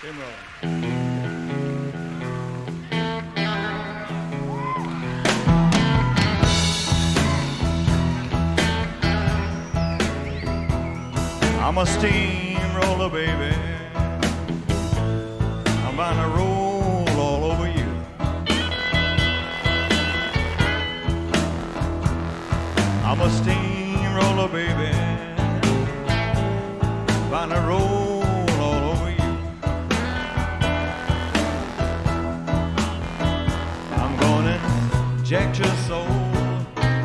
I'm a steamroller, baby. I'm to roll all over you. I'm a steamroller, baby. Inject your soul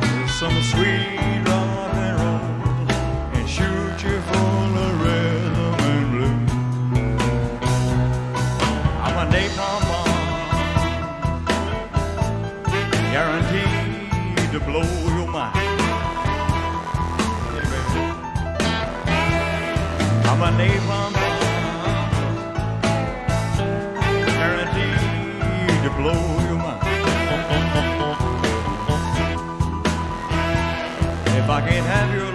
with some sweet rock and roll and shoot you full of rhythm and blues. I'm a napalm bomb, guaranteed to blow your mind. I'm a napalm If I can't have your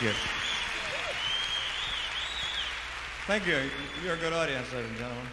Thank you. Thank you. You're a good audience, ladies and gentlemen.